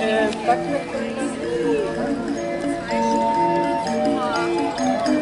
Ờ, Thank you.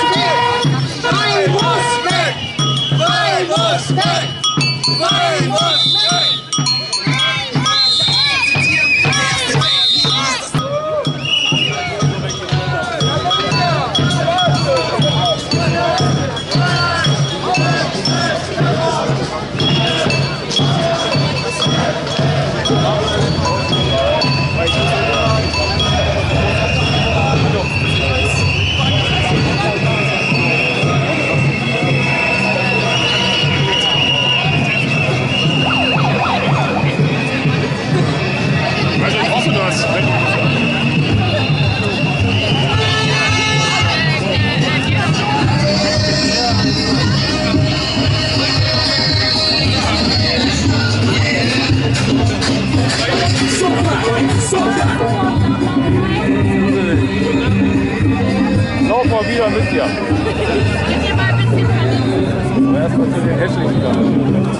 I Wolfsburg! Fly, Wolfsburg! Fly, Wolfsburg! wisst ihr. Aber erstmal zu den hässlichen Garten.